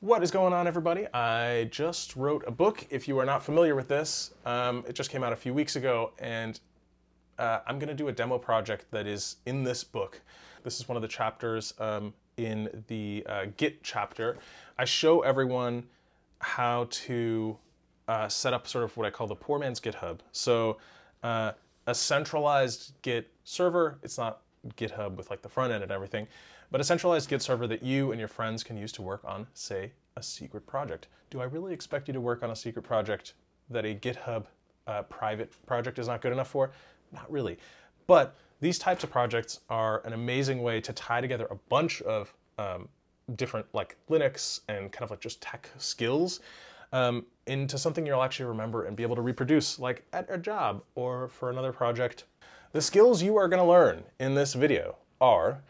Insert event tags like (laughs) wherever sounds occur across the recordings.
What is going on, everybody? I just wrote a book. If you are not familiar with this, um, it just came out a few weeks ago, and uh, I'm going to do a demo project that is in this book. This is one of the chapters um, in the uh, Git chapter. I show everyone how to uh, set up sort of what I call the poor man's GitHub. So uh, a centralized Git server. It's not GitHub with like the front end and everything, but a centralized Git server that you and your friends can use to work on, say, a secret project. Do I really expect you to work on a secret project that a GitHub uh, private project is not good enough for? Not really. But these types of projects are an amazing way to tie together a bunch of um, different like Linux and kind of like just tech skills um, into something you'll actually remember and be able to reproduce like at a job or for another project. The skills you are going to learn in this video are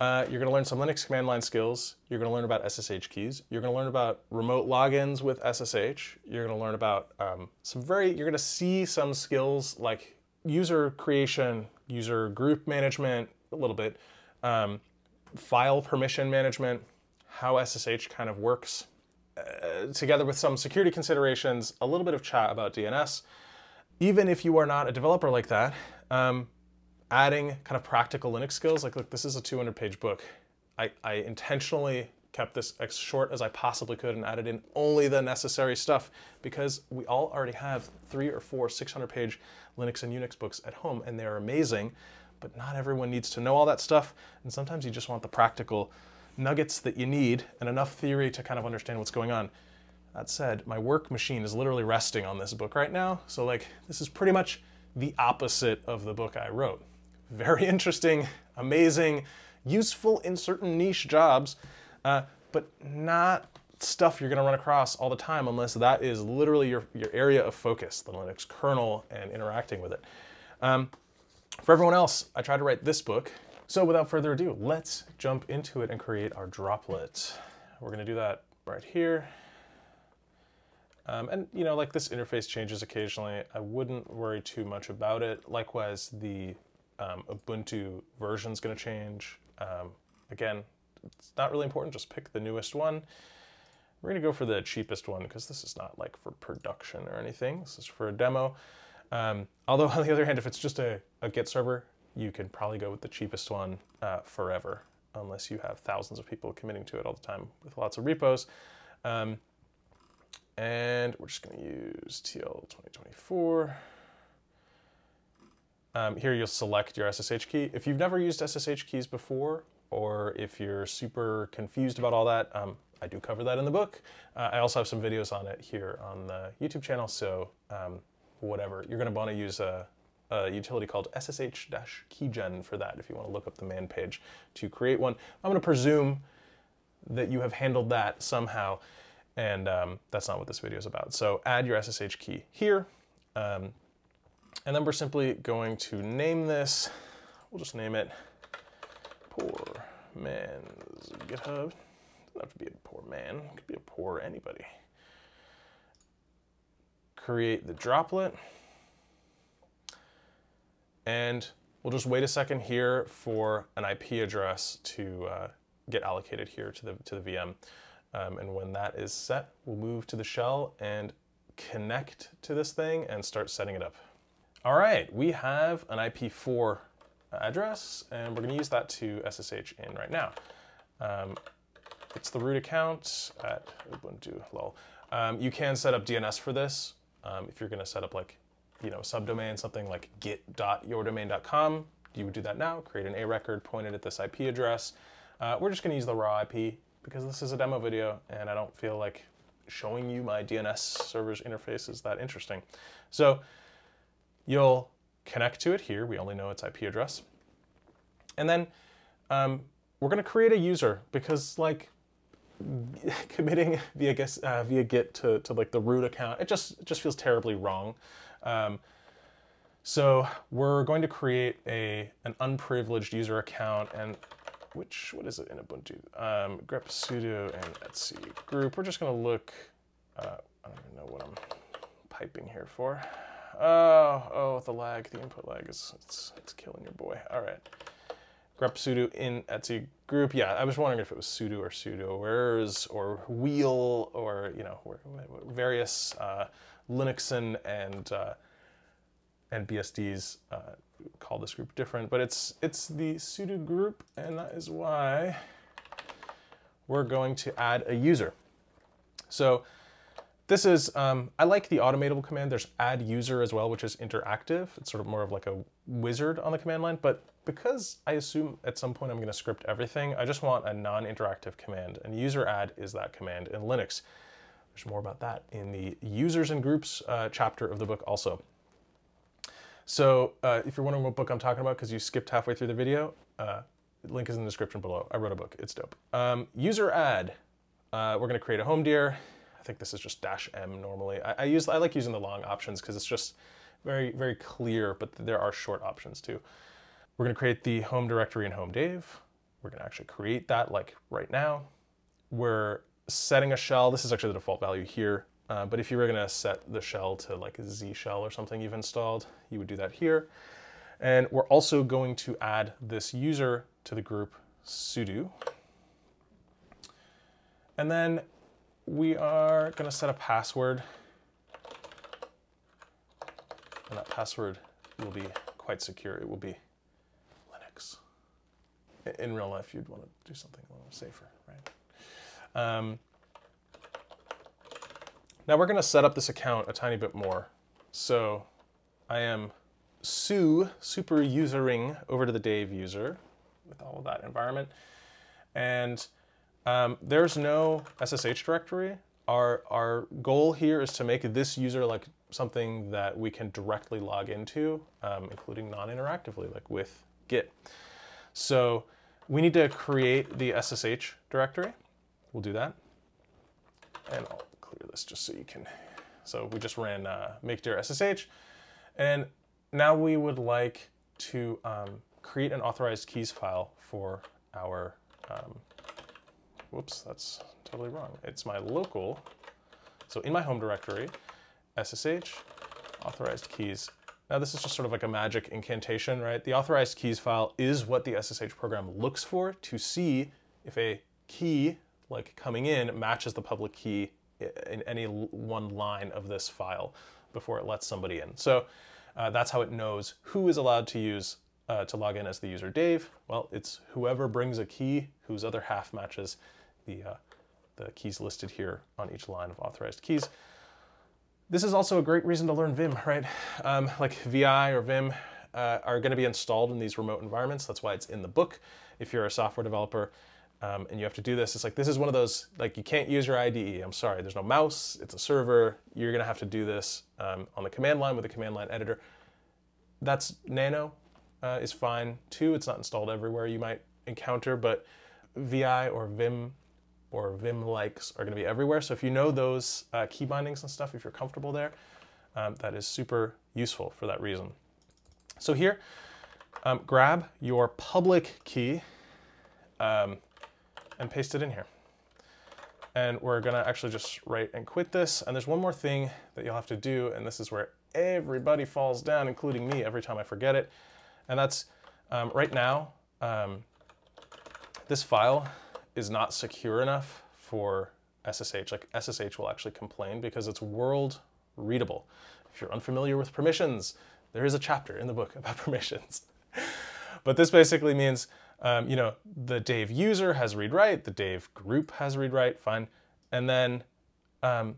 uh, you're going to learn some Linux command line skills. You're going to learn about SSH keys. You're going to learn about remote logins with SSH. You're going to learn about um, some very, you're going to see some skills like user creation, user group management, a little bit, um, file permission management, how SSH kind of works, uh, together with some security considerations, a little bit of chat about DNS. Even if you are not a developer like that, um, adding kind of practical Linux skills. Like, look, this is a 200 page book. I, I intentionally kept this as short as I possibly could and added in only the necessary stuff because we all already have three or four 600 page Linux and Unix books at home and they're amazing, but not everyone needs to know all that stuff. And sometimes you just want the practical nuggets that you need and enough theory to kind of understand what's going on. That said, my work machine is literally resting on this book right now. So like, this is pretty much the opposite of the book I wrote very interesting, amazing, useful in certain niche jobs, uh, but not stuff you're going to run across all the time unless that is literally your, your area of focus, the Linux kernel and interacting with it. Um, for everyone else, I tried to write this book. So without further ado, let's jump into it and create our droplet. We're going to do that right here. Um, and you know, like this interface changes occasionally. I wouldn't worry too much about it. Likewise, the um, Ubuntu version is going to change. Um, again, it's not really important, just pick the newest one. We're going to go for the cheapest one because this is not like for production or anything. This is for a demo. Um, although (laughs) on the other hand, if it's just a, a, Git server, you can probably go with the cheapest one uh, forever, unless you have thousands of people committing to it all the time with lots of repos. Um, and we're just going to use TL 2024. Um, here you'll select your SSH key. If you've never used SSH keys before, or if you're super confused about all that, um, I do cover that in the book. Uh, I also have some videos on it here on the YouTube channel, so um, whatever. You're going to want to use a, a, utility called SSH-keygen for that if you want to look up the man page to create one. I'm going to presume that you have handled that somehow, and um, that's not what this video is about. So add your SSH key here. Um, and then we're simply going to name this, we'll just name it poor man's GitHub. Doesn't have to be a poor man, it could be a poor anybody. Create the droplet. And we'll just wait a second here for an IP address to uh, get allocated here to the, to the VM. Um, and when that is set, we'll move to the shell and connect to this thing and start setting it up. All right, we have an IP4 address, and we're going to use that to SSH in right now. Um, it's the root account at Ubuntu. Lol. Um, you can set up DNS for this um, if you're going to set up like, you know, subdomain, something like git.yourdomain.com. You would do that now. Create an A record pointed at this IP address. Uh, we're just going to use the raw IP because this is a demo video, and I don't feel like showing you my DNS server's interface is that interesting. So You'll connect to it here. We only know its IP address. And then um, we're going to create a user because like (laughs) committing via, uh, via Git to, to like the root account, it just, it just feels terribly wrong. Um, so we're going to create a an unprivileged user account and which, what is it in Ubuntu? Um, grep sudo and etc group. We're just going to look, uh, I don't even know what I'm piping here for. Oh, oh, the lag, the input lag is it's, it's killing your boy. All right. grep sudo in etc group. Yeah, I was wondering if it was sudo or sudoers or wheel or you know various uh, Linux and and uh, and BSDs uh, call this group different, but it's it's the sudo group, and that is why we're going to add a user. So this is, um, I like the automatable command. There's adduser as well, which is interactive. It's sort of more of like a wizard on the command line, but because I assume at some point I'm gonna script everything, I just want a non-interactive command, and useradd is that command in Linux. There's more about that in the users and groups uh, chapter of the book also. So uh, if you're wondering what book I'm talking about because you skipped halfway through the video, uh, link is in the description below. I wrote a book, it's dope. Um, useradd, uh, we're gonna create a home dir. I think this is just dash M normally. I, I use I like using the long options because it's just very, very clear, but there are short options too. We're gonna create the home directory in home Dave. We're gonna actually create that like right now. We're setting a shell. This is actually the default value here. Uh, but if you were gonna set the shell to like a Z shell or something you've installed, you would do that here. And we're also going to add this user to the group sudo. And then we are gonna set a password. And that password will be quite secure. It will be Linux. In real life, you'd want to do something a little safer, right? Um, now we're going to set up this account a tiny bit more. So I am Sue, super usering over to the Dave user with all of that environment. And um, there's no SSH directory. Our, our goal here is to make this user like something that we can directly log into, um, including non-interactively, like with Git. So we need to create the SSH directory. We'll do that. And I'll clear this just so you can, so we just ran uh, make dir SSH. And now we would like to um, create an authorized keys file for our, um, whoops, that's totally wrong. It's my local, so in my home directory, SSH, authorized keys. Now this is just sort of like a magic incantation, right? The authorized keys file is what the SSH program looks for to see if a key like coming in matches the public key in any one line of this file before it lets somebody in. So uh, that's how it knows who is allowed to use uh, to log in as the user Dave. Well, it's whoever brings a key whose other half matches the, uh, the keys listed here on each line of authorized keys. This is also a great reason to learn Vim, right? Um, like VI or Vim uh, are going to be installed in these remote environments. That's why it's in the book. If you're a software developer, um, and you have to do this. It's like this is one of those like you can't use your IDE. I'm sorry, there's no mouse. It's a server. You're gonna have to do this um, on the command line with a command line editor. That's Nano uh, is fine too. It's not installed everywhere you might encounter, but VI or Vim or Vim likes are going to be everywhere. So if you know those uh, key bindings and stuff, if you're comfortable there, um, that is super useful for that reason. So here, um, grab your public key. Um, and paste it in here. And we're gonna actually just write and quit this. And there's one more thing that you'll have to do, and this is where everybody falls down, including me, every time I forget it. And that's um, right now, um, this file is not secure enough for SSH. Like SSH will actually complain because it's world readable. If you're unfamiliar with permissions, there is a chapter in the book (laughs) about permissions. but this basically means um, you know, the Dave user has read write, the Dave group has read write, fine. And then um,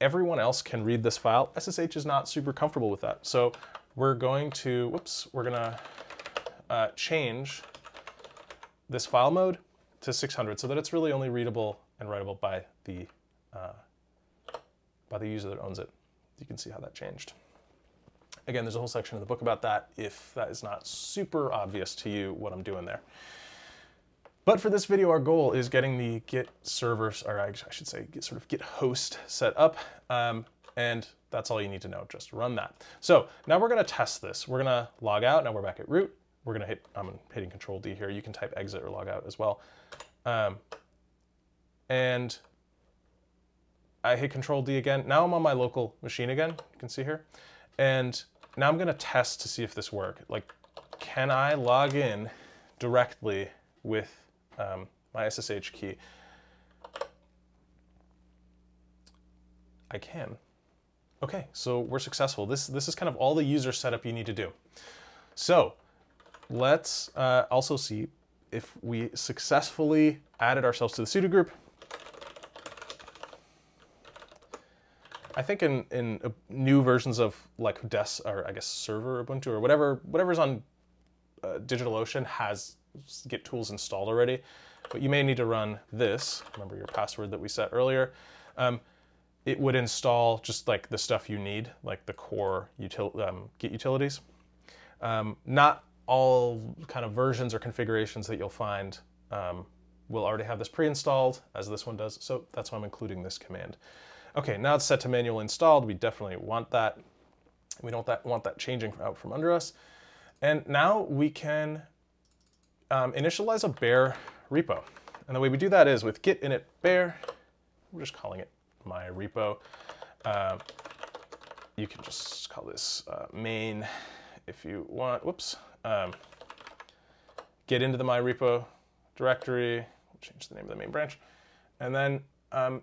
everyone else can read this file. SSH is not super comfortable with that. So we're going to, whoops, we're gonna uh, change this file mode to 600 so that it's really only readable and writable by the, uh, by the user that owns it. You can see how that changed. Again, there's a whole section in the book about that if that is not super obvious to you what I'm doing there. But for this video, our goal is getting the Git servers, or I should say, get sort of Git host set up. Um, and that's all you need to know, just run that. So now we're gonna test this. We're gonna log out, now we're back at root. We're gonna hit, I'm hitting control D here. You can type exit or log out as well. Um, and I hit control D again. Now I'm on my local machine again, you can see here. And now I'm gonna test to see if this works. Like, can I log in directly with um, my SSH key, I can. Okay, so we're successful. This, this is kind of all the user setup you need to do. So let's uh, also see if we successfully added ourselves to the sudo group. I think in, in uh, new versions of like Des or I guess server Ubuntu or whatever whatever's on uh, DigitalOcean has Git tools installed already, but you may need to run this. Remember your password that we set earlier. Um, it would install just like the stuff you need, like the core util um, Git utilities. Um, not all kind of versions or configurations that you'll find um, will already have this pre-installed, as this one does, so that's why I'm including this command. Okay, now it's set to manual installed. We definitely want that. We don't that, want that changing out from under us. And now we can um, initialize a bare repo. And the way we do that is with git init bare, we're just calling it my repo. Uh, you can just call this uh, main if you want. Whoops. Um, get into the my repo directory. We'll change the name of the main branch. And then um,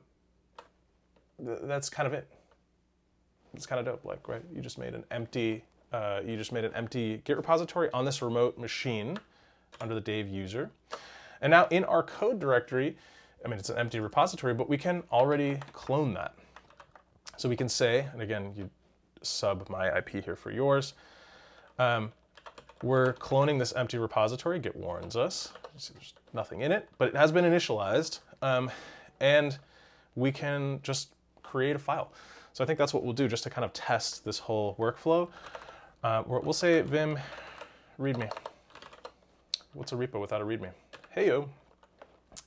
th that's kind of it. It's kind of dope, like, right? You just made an empty, uh, you just made an empty Git repository on this remote machine under the Dave user. And now in our code directory, I mean, it's an empty repository, but we can already clone that. So we can say, and again, you sub my IP here for yours. Um, we're cloning this empty repository, Git warns us. There's nothing in it, but it has been initialized. Um, and we can just create a file. So I think that's what we'll do just to kind of test this whole workflow. Uh, we'll say vim readme. What's a repo without a readme? Hey yo.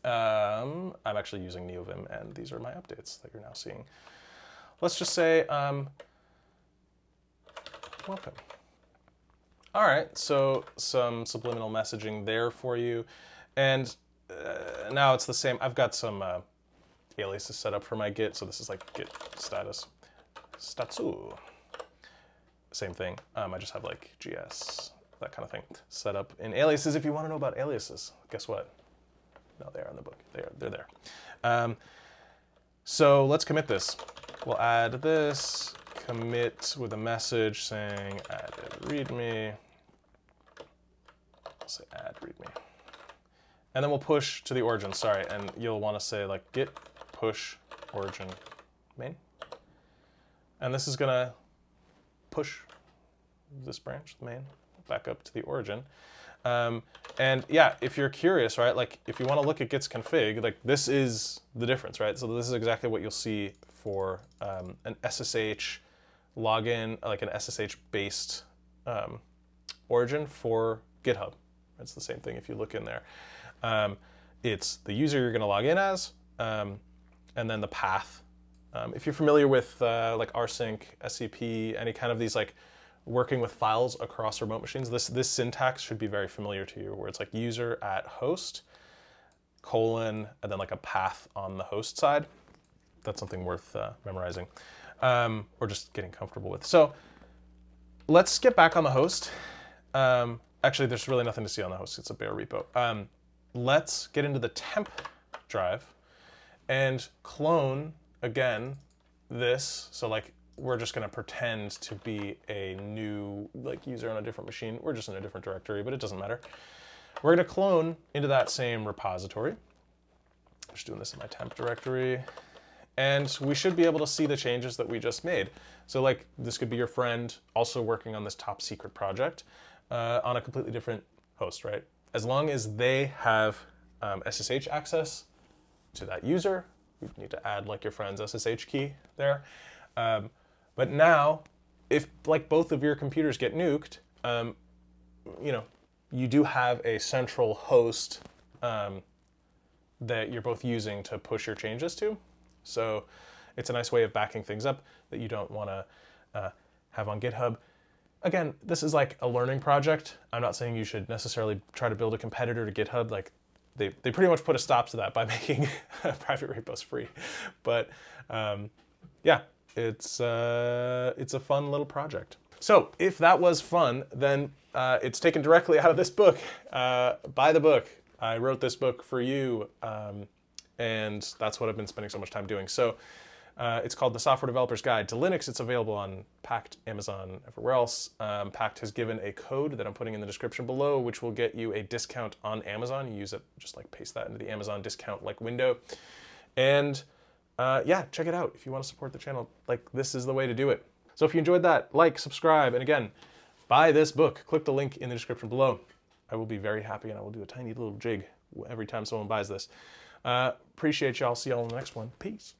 Um, I'm actually using NeoVim and these are my updates that you're now seeing. Let's just say um, welcome. All right, so some subliminal messaging there for you. And uh, now it's the same. I've got some uh, aliases set up for my Git. So this is like Git status. Statsu. Same thing. Um, I just have like GS, that kind of thing set up in aliases. If you want to know about aliases, guess what? No, they are in the book. They are, they're there. Um, so let's commit this. We'll add this, commit with a message saying added readme. I'll say add readme. And then we'll push to the origin, sorry, and you'll want to say like git push origin main. And this is gonna push this branch, the main, back up to the origin. Um, and yeah, if you're curious, right, like if you want to look at Git's config, like this is the difference, right? So this is exactly what you'll see for um, an SSH login, like an SSH based um, origin for GitHub. It's the same thing if you look in there. Um, it's the user you're going to log in as, um, and then the path. Um, if you're familiar with uh, like rsync, SCP, any kind of these like working with files across remote machines, this, this syntax should be very familiar to you, where it's like user at host, colon, and then like a path on the host side. That's something worth uh, memorizing um, or just getting comfortable with. So let's get back on the host. Um, actually, there's really nothing to see on the host. It's a bare repo. Um, let's get into the temp drive and clone again this. So like we're just going to pretend to be a new like user on a different machine. We're just in a different directory, but it doesn't matter. We're going to clone into that same repository. I'm just doing this in my temp directory. And we should be able to see the changes that we just made. So like this could be your friend also working on this top secret project uh, on a completely different host, right? As long as they have um, SSH access to that user, you need to add like your friend's SSH key there. Um, but now, if like both of your computers get nuked, um, you know, you do have a central host um, that you're both using to push your changes to. So it's a nice way of backing things up that you don't want to uh, have on GitHub. Again, this is like a learning project. I'm not saying you should necessarily try to build a competitor to GitHub. Like they, they pretty much put a stop to that by (laughs) making private repos free. But um, yeah, it's uh, it's a fun little project. So if that was fun, then uh, it's taken directly out of this book. Uh, buy the book. I wrote this book for you, um, and that's what I've been spending so much time doing. So uh, it's called The Software Developer's Guide to Linux. It's available on Packt, Amazon, everywhere else. Um, Packt has given a code that I'm putting in the description below, which will get you a discount on Amazon. You use it, just like paste that into the Amazon discount like window. And uh, yeah, check it out if you want to support the channel. Like, this is the way to do it. So if you enjoyed that, like, subscribe, and again, buy this book. Click the link in the description below. I will be very happy, and I will do a tiny little jig every time someone buys this. Uh, appreciate y'all. See y'all in the next one. Peace.